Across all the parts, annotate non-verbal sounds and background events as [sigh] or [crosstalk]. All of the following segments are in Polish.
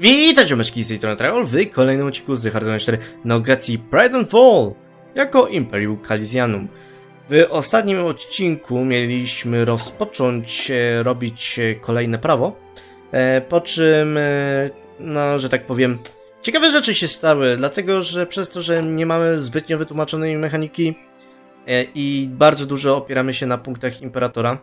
Witajcie meczki z tej strony w kolejnym odcinku z Hardware 4 na okazji Pride and Fall jako Imperium Calisianum. W ostatnim odcinku mieliśmy rozpocząć e, robić e, kolejne prawo, e, po czym, no, że tak powiem, ciekawe rzeczy się stały, dlatego że przez to, że nie mamy zbytnio wytłumaczonej mechaniki i bardzo dużo opieramy się na punktach Imperatora,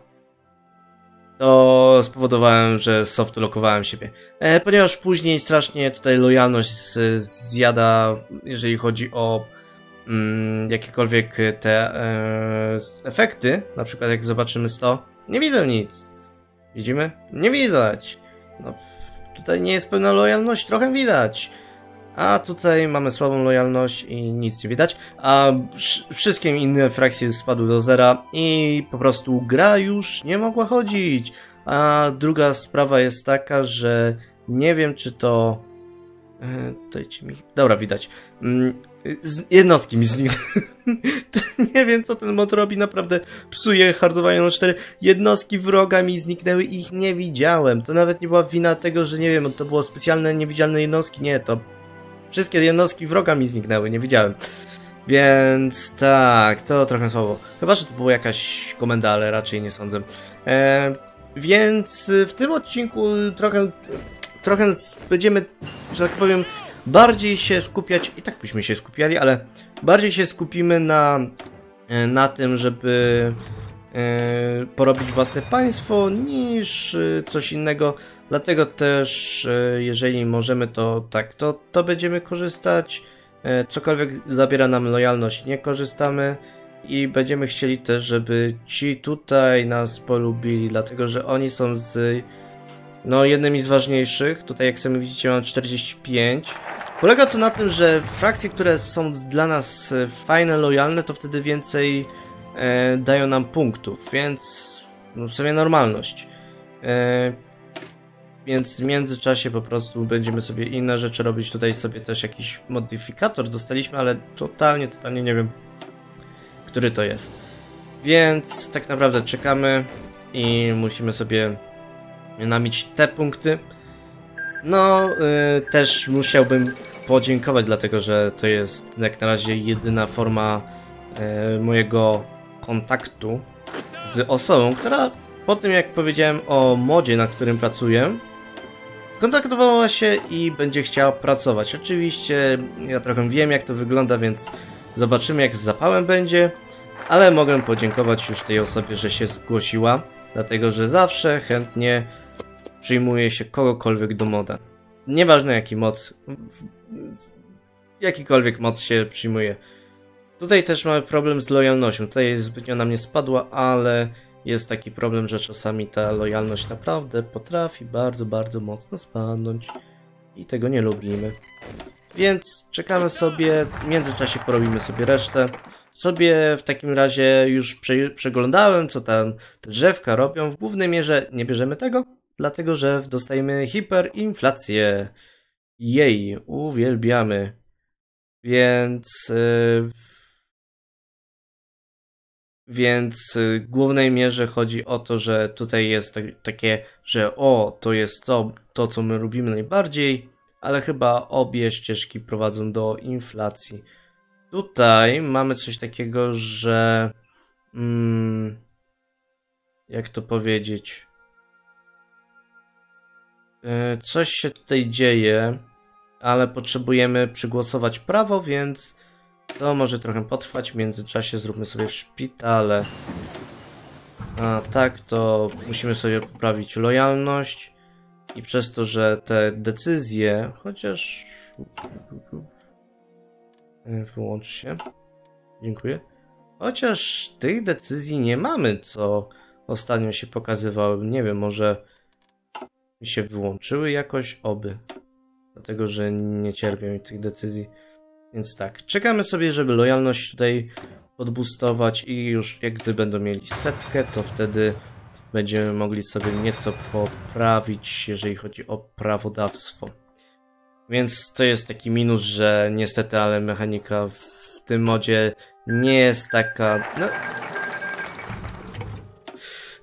to spowodowałem, że soft lokowałem siebie. E, ponieważ później strasznie tutaj lojalność z, zjada, jeżeli chodzi o mm, jakiekolwiek te e, efekty, na przykład jak zobaczymy 100, nie widzę nic. Widzimy? Nie widać. No, tutaj nie jest pełna lojalność, trochę widać. A tutaj mamy słabą lojalność i nic nie widać. A wsz- wszystkie inne frakcje spadły do zera i po prostu gra już nie mogła chodzić. A druga sprawa jest taka, że nie wiem czy to... E, dajcie mi... Dobra, widać. Mm, jednostki mi zniknęły. [laughs] nie wiem co ten mod robi, naprawdę psuje hardowanie na 4. Jednostki wroga mi zniknęły i ich nie widziałem. To nawet nie była wina tego, że nie wiem, to było specjalne niewidzialne jednostki. Nie, to Wszystkie jednostki wroga mi zniknęły, nie widziałem. Więc tak, to trochę słabo. Chyba, że to była jakaś komenda, ale raczej nie sądzę. E, więc w tym odcinku trochę, trochę będziemy, że tak powiem, bardziej się skupiać, i tak byśmy się skupiali, ale bardziej się skupimy na, e, na tym, żeby porobić własne państwo, niż e, coś innego. Dlatego też, e, jeżeli możemy, to tak, to, to będziemy korzystać. E, Cokolwiek zabiera nam lojalność, nie korzystamy. I będziemy chcieli też, żeby ci tutaj nas polubili, dlatego że oni są z. No, jednymi z ważniejszych. Tutaj, jak sami widzicie, mam 45. Polega to na tym, że frakcje, które są dla nas e, fajne, lojalne, to wtedy więcej e, dają nam punktów, więc no, w sumie normalność. E, więc w międzyczasie po prostu będziemy sobie inne rzeczy robić. Tutaj sobie też jakiś modyfikator dostaliśmy, ale totalnie, totalnie nie wiem, który to jest. Więc tak naprawdę czekamy i musimy sobie namić te punkty. No, y, też musiałbym podziękować, dlatego że to jest jak na razie jedyna forma y, mojego kontaktu z osobą, która po tym jak powiedziałem o modzie, na którym pracuję, kontaktowała się i będzie chciała pracować. Oczywiście ja trochę wiem jak to wygląda, więc zobaczymy jak z zapałem będzie, ale mogę podziękować już tej osobie, że się zgłosiła, dlatego że zawsze chętnie przyjmuje się kogokolwiek do moda. Nieważne jaki mod, jakikolwiek mod się przyjmuje. Tutaj też mamy problem z lojalnością. Tutaj zbytnio nam nie spadła, ale jest taki problem, że czasami ta lojalność naprawdę potrafi bardzo, bardzo mocno spadnąć i tego nie lubimy. Więc czekamy sobie, w międzyczasie porobimy sobie resztę. Sobie w takim razie już prze, przeglądałem, co tam te drzewka robią. W głównej mierze nie bierzemy tego, dlatego że dostajemy hiperinflację. Jej, uwielbiamy. Więc... Yy, więc y, w głównej mierze chodzi o to, że tutaj jest tak, takie, że o, to jest to, to, co my lubimy najbardziej, ale chyba obie ścieżki prowadzą do inflacji. Tutaj mamy coś takiego, że. Mm, jak to powiedzieć? Y, Coś się tutaj dzieje, ale potrzebujemy przygłosować prawo, więc to może trochę potrwać. W międzyczasie zróbmy sobie szpitale. A tak, to musimy sobie poprawić lojalność. I przez to, że te decyzje, chociaż. E, Wyłącz się. Dziękuję. Chociaż tych decyzji nie mamy, co ostatnio się pokazywały. Nie wiem, może mi się wyłączyły jakoś, oby. Dlatego, że nie cierpię tych decyzji. Więc tak, czekamy sobie, żeby lojalność tutaj podbustować i już jak gdy będą mieli setkę, to wtedy będziemy mogli sobie nieco poprawić, jeżeli chodzi o prawodawstwo. Więc to jest taki minus, że niestety, ale mechanika w tym modzie nie jest taka. No,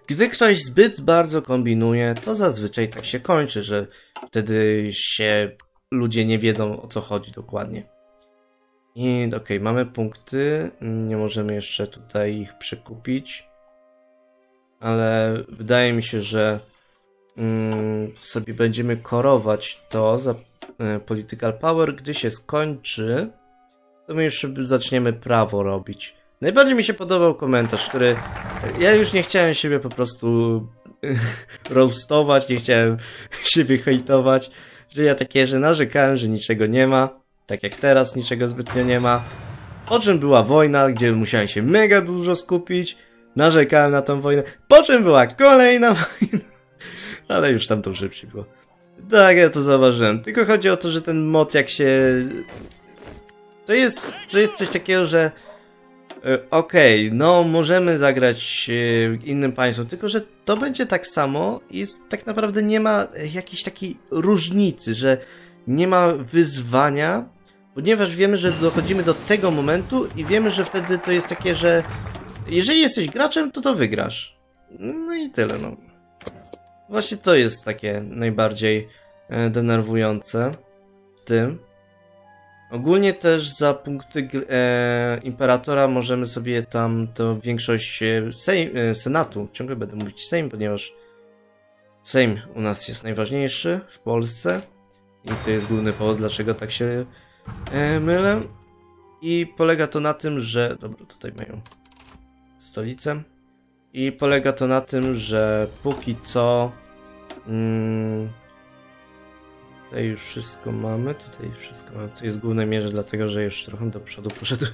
gdy ktoś zbyt bardzo kombinuje, to zazwyczaj tak się kończy, że wtedy się ludzie nie wiedzą o co chodzi dokładnie. I okej, okay, mamy punkty, nie możemy jeszcze tutaj ich przekupić, ale wydaje mi się, że mm, sobie będziemy korować to za e, political power, gdy się skończy, to my już zaczniemy prawo robić. Najbardziej mi się podobał komentarz, który ja już nie chciałem siebie po prostu [laughs] roastować, nie chciałem siebie hejtować, że ja takie, że narzekałem, że niczego nie ma, tak jak teraz niczego zbytnio nie ma. Po czym była wojna, gdzie musiałem się mega dużo skupić, narzekałem na tą wojnę, po czym była kolejna [laughs] wojna, ale już tam to szybciej było. Tak, ja to zauważyłem. Tylko chodzi o to, że ten mod jak się... To jest, to jest coś takiego, że E, okej, okay, no możemy zagrać e, innym państwom, tylko że to będzie tak samo i tak naprawdę nie ma jakiejś takiej różnicy, że nie ma wyzwania, ponieważ wiemy, że dochodzimy do tego momentu i wiemy, że wtedy to jest takie, że jeżeli jesteś graczem, to to wygrasz. No i tyle, no. Właśnie to jest takie najbardziej e, denerwujące w tym. Ogólnie też za punkty e, Imperatora możemy sobie tam to większość e, Sejm, e, Senatu, ciągle będę mówić Sejm, ponieważ Sejm u nas jest najważniejszy w Polsce i to jest główny powód, dlaczego tak się mylę. I polega to na tym, że... Dobra, tutaj mają stolicę. I polega to na tym, że póki co... Mm, Tutaj już wszystko mamy, tutaj wszystko mamy. To jest główne mierze, dlatego że już trochę do przodu poszedł.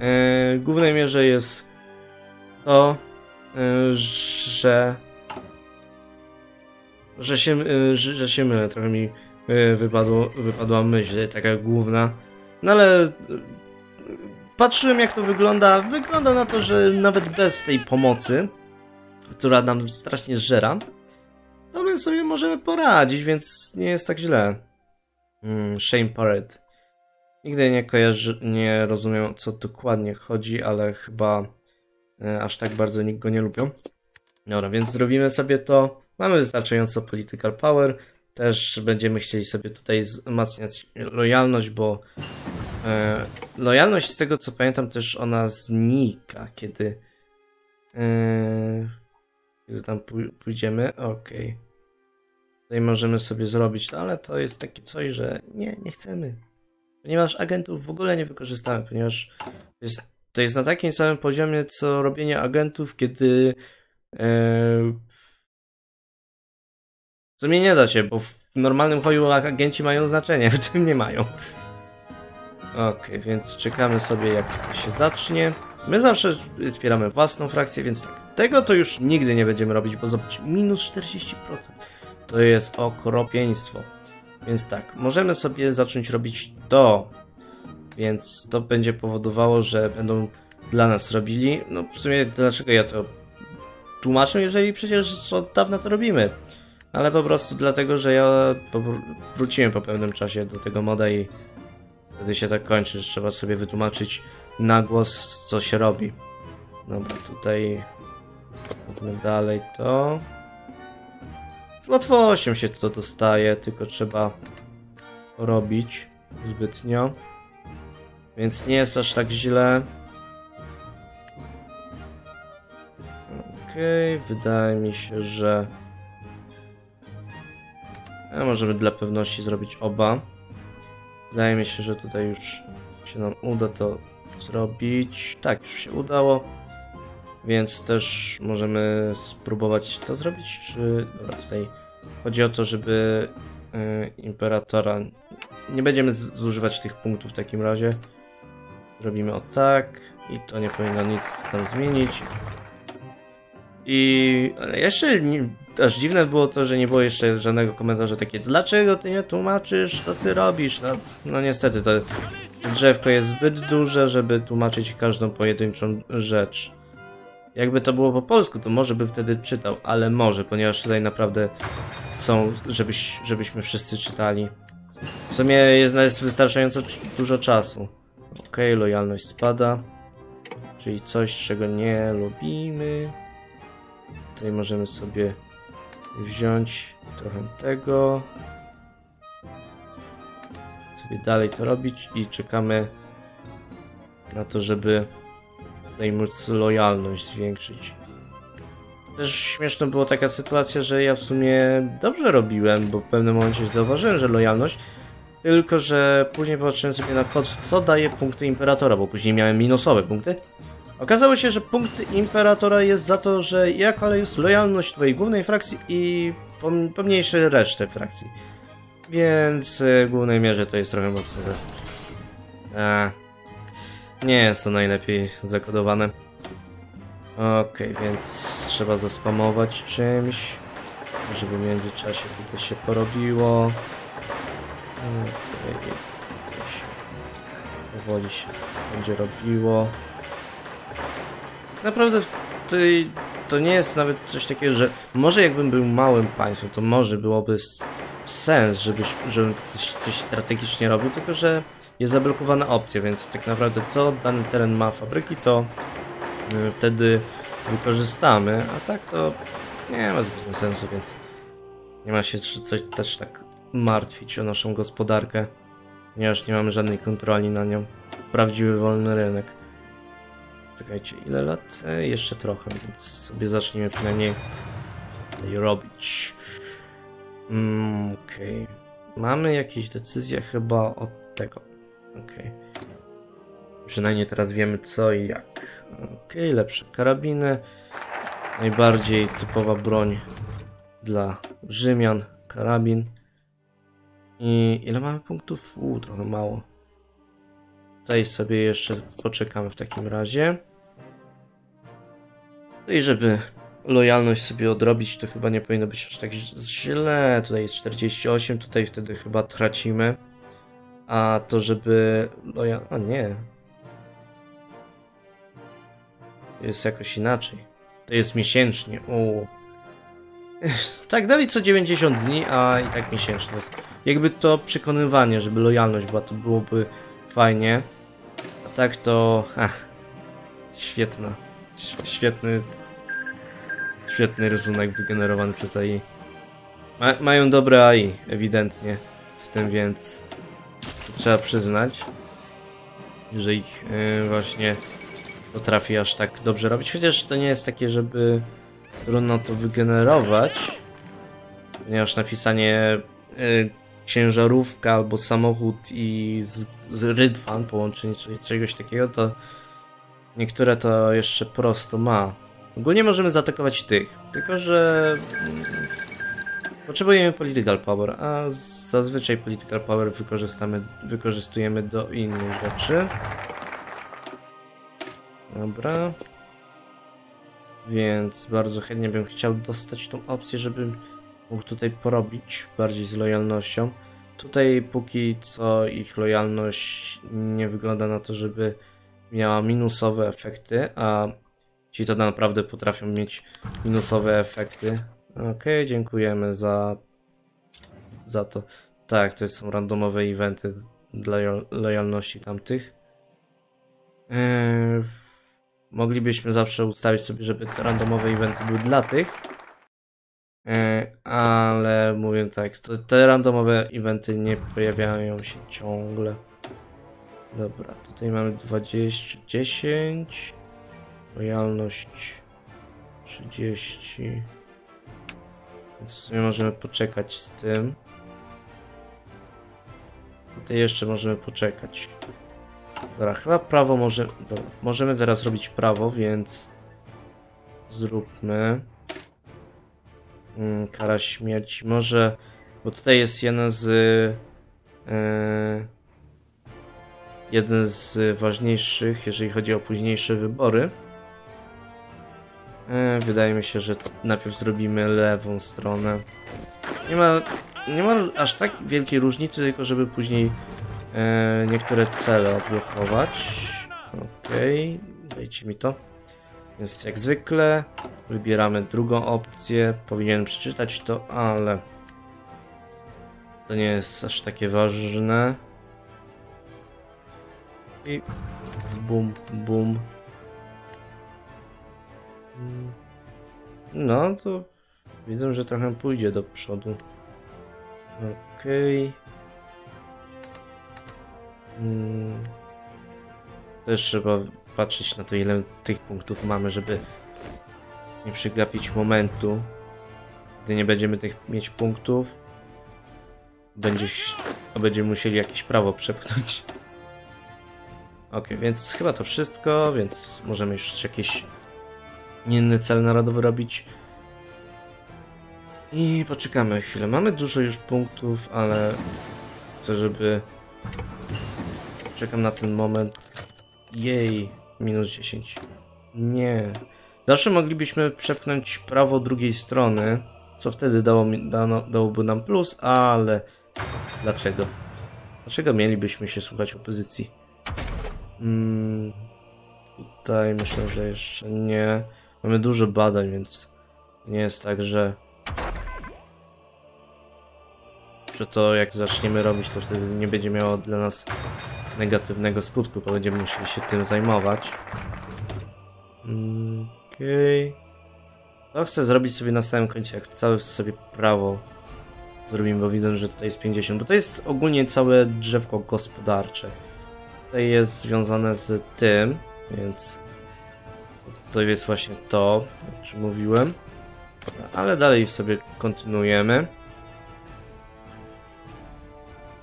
E, główne mierze jest to, e, że że się, e, że, że się mylę. Trochę mi e, wypadło, wypadła myśl taka główna. No ale e, patrzyłem jak to wygląda. Wygląda na to, że nawet bez tej pomocy, która nam strasznie zżera, to my sobie możemy poradzić, więc nie jest tak źle. Mm, Shame Parade. Nigdy nie kojarzy, nie rozumiem, co dokładnie chodzi, ale chyba e, aż tak bardzo nikt go nie lubią. Dobra, więc zrobimy sobie to. Mamy wystarczająco political power. Też będziemy chcieli sobie tutaj wzmacniać lojalność, bo e, lojalność z tego co pamiętam też ona znika, kiedy e, kiedy tam pójdziemy. Okej. Okay. Tutaj możemy sobie zrobić, no ale to jest takie coś, że nie, nie chcemy. Ponieważ agentów w ogóle nie wykorzystamy, ponieważ to jest, to jest na takim samym poziomie, co robienie agentów, kiedy e, w sumie nie da się, bo w normalnym hoju agenci mają znaczenie, [laughs] w tym nie mają. Ok, więc czekamy sobie jak się zacznie. My zawsze wspieramy własną frakcję, więc tak. Tego to już nigdy nie będziemy robić, bo zobacz, minus 40% to jest okropieństwo. Więc tak, możemy sobie zacząć robić to, więc to będzie powodowało, że będą dla nas robili. No w sumie dlaczego ja to tłumaczę, jeżeli przecież od dawna to robimy. Ale po prostu dlatego, że ja wróciłem po pewnym czasie do tego moda i wtedy się tak kończy, że trzeba sobie wytłumaczyć na głos, co się robi. Dobra, tutaj dalej to. Z łatwością się to dostaje, tylko trzeba robić zbytnio. Więc nie jest aż tak źle. Okej, okay, wydaje mi się, że... Możemy dla pewności zrobić oba. Wydaje mi się, że tutaj już się nam uda to zrobić. Tak, już się udało. Więc też możemy spróbować to zrobić, czy... Dobra, tutaj chodzi o to, żeby yy, Imperatora... Nie będziemy zużywać tych punktów w takim razie. Robimy o tak i to nie powinno nic tam zmienić. I ale jeszcze nie, aż dziwne było to, że nie było jeszcze żadnego komentarza takie Dlaczego ty nie tłumaczysz, co ty robisz? No, no niestety to drzewko jest zbyt duże, żeby tłumaczyć każdą pojedynczą rzecz. Jakby to było po polsku, to może by wtedy czytał, ale może, ponieważ tutaj naprawdę chcą, żebyś, żebyśmy wszyscy czytali. W sumie jest, jest wystarczająco dużo czasu. Ok, lojalność spada. Czyli coś, czego nie lubimy. Tutaj możemy sobie wziąć trochę tego. Sobie dalej to robić i czekamy na to, żeby tutaj móc lojalność zwiększyć. Też śmieszna była taka sytuacja, że ja w sumie dobrze robiłem, bo w pewnym momencie zauważyłem, że lojalność, tylko że później patrzyłem sobie na kod, co daje punkty Imperatora, bo później miałem minusowe punkty. Okazało się, że punkty Imperatora jest za to, że jak ale jest lojalność twojej głównej frakcji i pom- pomniejsze resztę frakcji. Więc e, w głównej mierze to jest trochę mocne. Eee, nie jest to najlepiej zakodowane. Okej, więc trzeba zaspamować czymś, żeby w międzyczasie tutaj się porobiło. Okej, tutaj się powoli się będzie robiło. Naprawdę to, nie jest nawet coś takiego, że może jakbym był małym państwem, to może byłoby sens, żebyś, żebym coś, coś strategicznie robił, tylko że jest zablokowana opcja, więc tak naprawdę co dany teren ma fabryki, to y, wtedy wykorzystamy, a tak to nie ma zbytnio sensu, więc nie ma się coś też tak martwić o naszą gospodarkę, ponieważ nie mamy żadnej kontroli na nią. Prawdziwy wolny rynek. Czekajcie, ile lat? E, jeszcze trochę, więc sobie zaczniemy przynajmniej robić. Mm, Okej. Mamy jakieś decyzje chyba od tego. Okej. Przynajmniej teraz wiemy co i jak. Okej, lepsze karabiny. Najbardziej typowa broń dla Rzymian. Karabin. I ile mamy punktów? Uuu, trochę mało. Tutaj sobie jeszcze poczekamy w takim razie. No i żeby lojalność sobie odrobić, to chyba nie powinno być aż tak źle. Tutaj jest 48, tutaj wtedy chyba tracimy. A to, żeby lojal... A nie. Jest jakoś inaczej. To jest miesięcznie. O. [laughs] Tak, dali co 90 dni, a i tak miesięcznie jest. Jakby to przekonywanie, żeby lojalność była, to byłoby fajnie. A tak to... Ach, świetna. Świetny... Świetny rysunek wygenerowany przez AI. Ma, mają dobre AI, ewidentnie. Z tym więc... Trzeba przyznać, że ich yy, właśnie potrafi aż tak dobrze robić. Chociaż to nie jest takie, żeby trudno to wygenerować. Ponieważ napisanie y, ciężarówka albo samochód i z, z rydwan, połączenie czegoś takiego, to niektóre to jeszcze prosto ma. Ogólnie możemy zaatakować tych, tylko że mm, potrzebujemy political power, a zazwyczaj political power wykorzystamy, wykorzystujemy do innych rzeczy. Dobra. Więc bardzo chętnie bym chciał dostać tą opcję, żebym mógł tutaj porobić bardziej z lojalnością. Tutaj póki co ich lojalność nie wygląda na to, żeby miała minusowe efekty, a ci to naprawdę potrafią mieć minusowe efekty. Okej, dziękujemy za, za to. Tak, to są randomowe eventy dla lo- lojalności tamtych. Eee, moglibyśmy zawsze ustawić sobie, żeby te randomowe eventy były dla tych. E, ale mówię tak, to, te randomowe eventy nie pojawiają się ciągle. Dobra, tutaj mamy 20, 10, lojalność 30. Więc w sumie możemy poczekać z tym. Tutaj jeszcze możemy poczekać. Dobra, chyba prawo może... Dobra, możemy teraz robić prawo, więc... Zróbmy... Mm, kara śmierci. Może... Bo tutaj jest jeden z... Yy, jeden z ważniejszych, jeżeli chodzi o późniejsze wybory. Yy, wydaje mi się, że najpierw zrobimy lewą stronę. Nie ma, nie ma aż tak wielkiej różnicy, tylko żeby później e, niektóre cele odblokować. Okej, dajcie mi to. Więc jak zwykle wybieramy drugą opcję. Powinienem przeczytać to, ale to nie jest aż takie ważne. I bum, bum. Mm. No to widzę, że trochę pójdzie do przodu. Okej. Mm. Też trzeba patrzeć na to, ile tych punktów mamy, żeby nie przegapić momentu. Gdy nie będziemy tych mieć punktów, będzie, będziemy musieli jakieś prawo przepchnąć. Ok, więc chyba to wszystko, więc możemy już jakieś inny cel narodowy robić. I poczekamy chwilę. Mamy dużo już punktów, ale chcę, żeby... Czekam na ten moment. Jej, minus 10. Nie. Zawsze moglibyśmy przepchnąć prawo drugiej strony, co wtedy dało mi, dano, dałoby nam plus, ale dlaczego? Dlaczego mielibyśmy się słuchać opozycji? Mm, tutaj myślę, że jeszcze nie. Mamy dużo badań, więc nie jest tak, że że to jak zaczniemy robić, to wtedy nie będzie miało dla nas negatywnego skutku, bo będziemy musieli się tym zajmować. Mm, Okej. Okay. To chcę zrobić sobie na samym końcu, jak całe sobie prawo zrobimy, bo widzę, że tutaj jest 50, bo to jest ogólnie całe drzewko gospodarcze. Tutaj jest związane z tym, więc to jest właśnie to, o czym mówiłem. Ale dalej sobie kontynuujemy.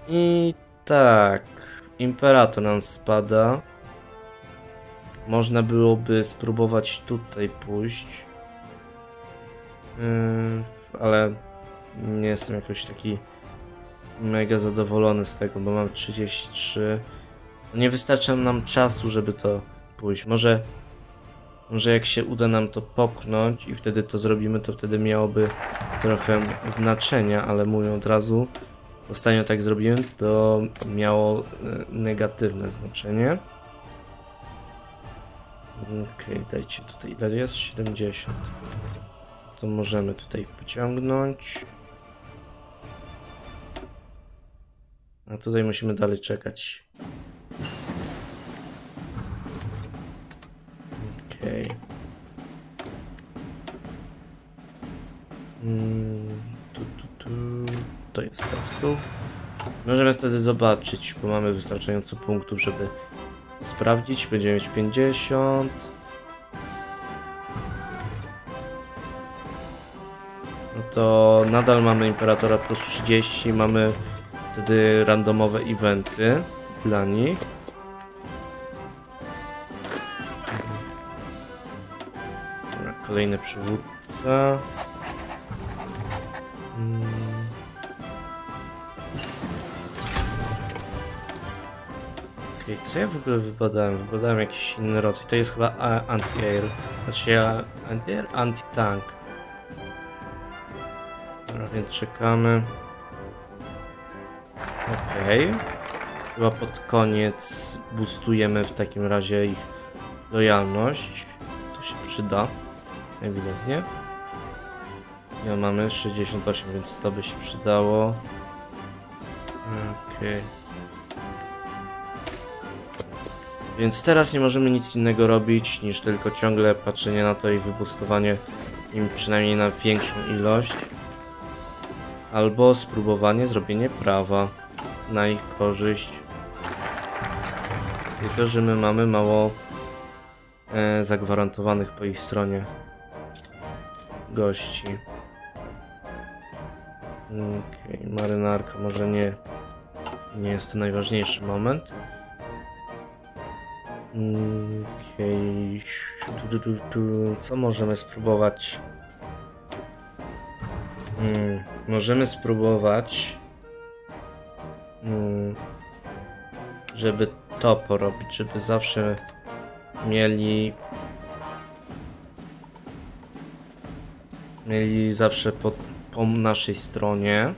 I tak, Imperator nam spada. Można byłoby spróbować tutaj pójść. Yy, ale nie jestem jakoś taki mega zadowolony z tego, bo mam 33. Nie wystarcza nam czasu, żeby to pójść. Może, może jak się uda nam to poknąć i wtedy to zrobimy, to wtedy miałoby trochę znaczenia, ale mówię od razu, ostatnio tak zrobiłem, to miało e, negatywne znaczenie. Okej, okay, dajcie tutaj, ile jest? 70. To możemy tutaj pociągnąć. A tutaj musimy dalej czekać. Mm, tu, tu, tu. To jest tu. Możemy wtedy zobaczyć, bo mamy wystarczająco punktów, żeby sprawdzić. Będziemy mieć 50. No to nadal mamy Imperatora plus 30, mamy wtedy randomowe eventy dla nich. Kolejny przywódca. Okej, okay, co ja w ogóle wybadałem? Wybadałem jakiś inny rodzaj. To jest chyba anti-air. Znaczy anti-air? Anti-tank. Dobra, więc czekamy. Okej. Okay. Chyba pod koniec boostujemy w takim razie ich lojalność. To się przyda. Ewidentnie. Ja mamy 68, więc to by się przydało. Okej. Okay. Więc teraz nie możemy nic innego robić niż tylko ciągle patrzenie na to i wybustowanie im przynajmniej na większą ilość. Albo spróbowanie zrobienia prawa na ich korzyść. Tylko, że my mamy mało e, zagwarantowanych po ich stronie gości. Okay, marynarka może nie, nie jest to najważniejszy moment. Okej, okay. co możemy spróbować? Hmm, możemy spróbować Hmm. żeby to porobić, żeby zawsze mieli mieli zawsze po, po naszej stronie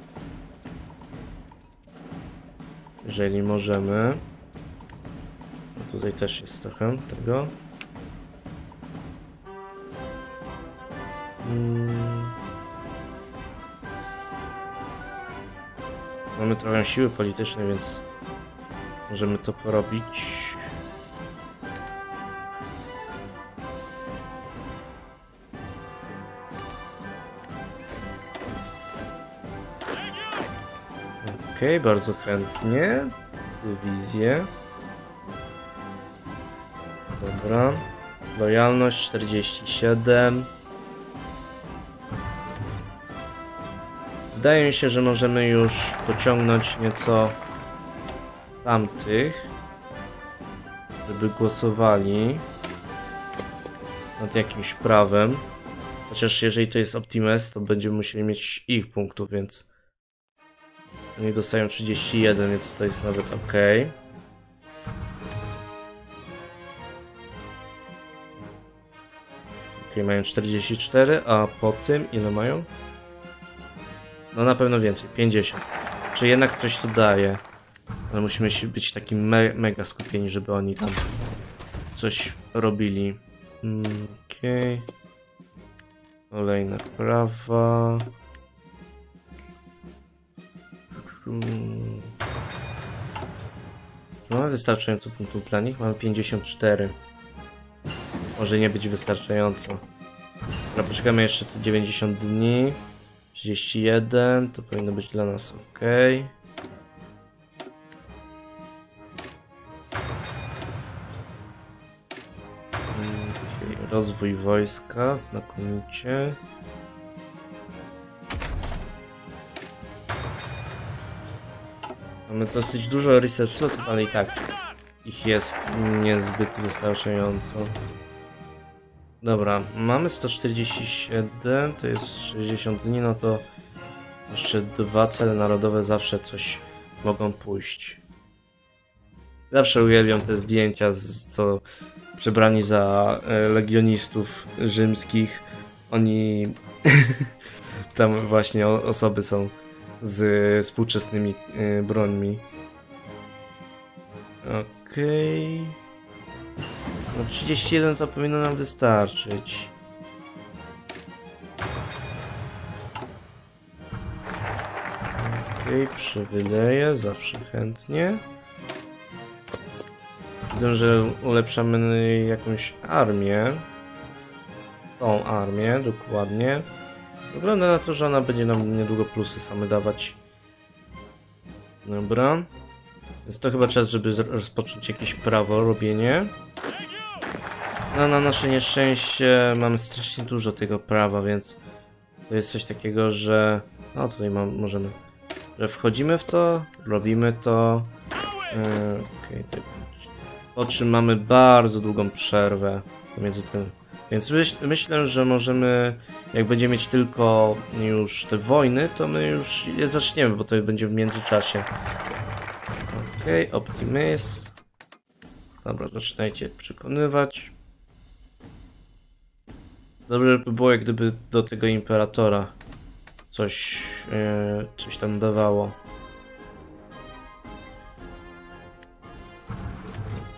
jeżeli możemy no tutaj też jest trochę tego hmm. Mamy trochę siły politycznej, więc możemy to porobić. Okej, bardzo chętnie. Dywizję. Dobra. Lojalność 47. Wydaje mi się, że możemy już pociągnąć nieco tamtych, żeby głosowali nad jakimś prawem. Chociaż jeżeli to jest Optimus, to będziemy musieli mieć ich punktów, więc oni dostają 31, więc to jest nawet ok. Ok, mają 44, a po tym ile mają? No na pewno więcej, 50. Czy jednak coś tu daje? Ale musimy być takim me mega skupieni, żeby oni tam coś robili. Mm, Okej. Kolejne prawa. Hmm. Mamy wystarczająco punktów dla nich? Mamy 54. Może nie być wystarczająco. Dobra, poczekamy jeszcze te 90 dni. 31, to powinno być dla nas ok. Okay, rozwój wojska, znakomicie. Mamy dosyć dużo research slotów, ale i tak ich jest niezbyt wystarczająco. Dobra, mamy 147, to jest 60 dni, no to jeszcze dwa cele narodowe zawsze coś mogą pójść. Zawsze uwielbiam te zdjęcia, z, co przebrani za e, legionistów rzymskich. Oni [laughs] tam właśnie osoby są z współczesnymi e, brońmi. Okej. Okay. No 31 to powinno nam wystarczyć. Okej, okay, przywyleję, zawsze chętnie. Widzę, że ulepszamy jakąś armię. Tą armię, dokładnie. Wygląda na to, że ona będzie nam niedługo plusy same dawać. Dobra. Więc to chyba czas, żeby rozpocząć jakieś prawo, robienie. No na nasze nieszczęście mamy strasznie dużo tego prawa, więc to jest coś takiego, że... No tutaj mam, możemy... Że wchodzimy w to, robimy to... Yy, Okej, okay, po czym mamy bardzo długą przerwę pomiędzy tym. Więc myśl, myślę, że możemy, jak będziemy mieć tylko już te wojny, to my już je zaczniemy, bo to będzie w międzyczasie. Okej, okay, Optimus. Dobra, zaczynajcie przekonywać. Dobrze by było, jak gdyby do tego Imperatora coś, yy, coś tam dawało.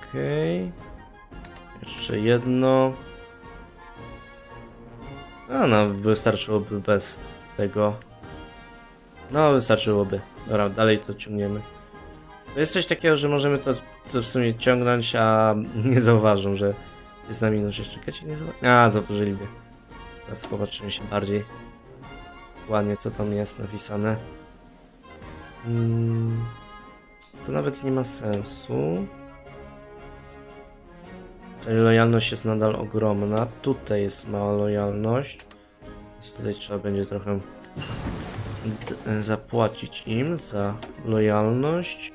Okej. Okay. Jeszcze jedno. A no, wystarczyłoby bez tego. No, wystarczyłoby. Dobra, dalej to ciągniemy. To jest coś takiego, że możemy to, to w sumie ciągnąć, a [laughs] nie zauważą, że jest na minus jeszcze. Czekajcie, nie zauważą. A, zauważyliby. Teraz popatrzymy się bardziej ładnie, co tam jest napisane. Hmm, to nawet nie ma sensu. Lojalność jest nadal ogromna. Tutaj jest mała lojalność. Więc tutaj trzeba będzie trochę zapłacić im za lojalność.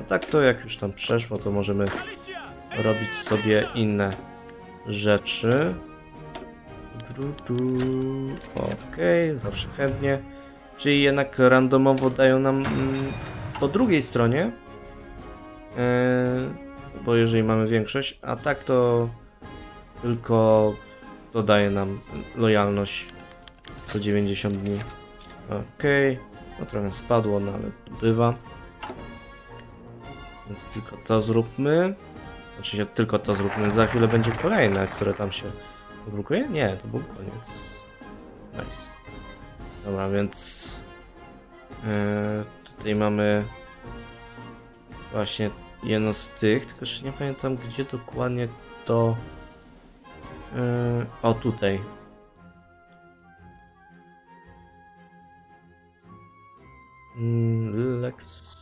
A tak to jak już tam przeszło, to możemy robić sobie inne rzeczy. Okej, okay, zawsze chętnie. Czyli jednak randomowo dają nam mm, po drugiej stronie. Yy, bo jeżeli mamy większość, a tak to tylko dodaje nam lojalność co 90 dni. Okej, okay. no trochę spadło, no ale bywa. Więc tylko to zróbmy. Oczywiście tylko to zróbmy. Za chwilę będzie kolejne, które tam się blokuje? Nie, to był koniec. Nice. Dobra, więc yy, tutaj mamy właśnie jedno z tych, tylko że nie pamiętam gdzie dokładnie to... Yy, o, tutaj. Yy, Lex...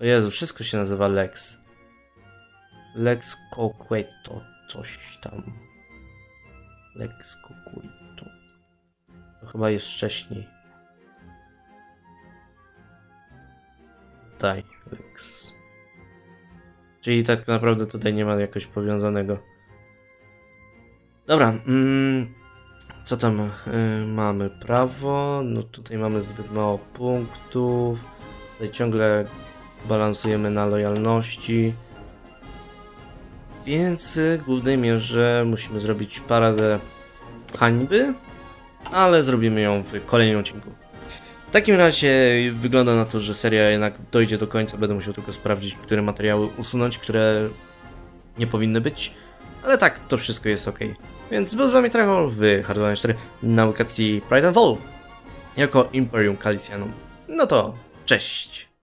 O Jezu, wszystko się nazywa Lex. Lex Coqueto, coś tam. Lex Coqueto. To chyba jest wcześniej. Daj, Lex. Czyli tak naprawdę tutaj nie ma jakoś powiązanego. Dobra, mm, co tam y, mamy? Prawo, no tutaj mamy zbyt mało punktów. Tutaj ciągle balansujemy na lojalności. Więc w głównej mierze musimy zrobić paradę hańby, ale zrobimy ją w kolejnym odcinku. Takim razie wygląda na to, że seria jednak dojdzie do końca. Będę musiał tylko sprawdzić, które materiały usunąć, które nie powinny być. Ale tak, to wszystko jest ok. Więc był z wami Trachol w Hardline 4 na lokacji Pride and Fall jako Imperium Calicianum. No to, cześć!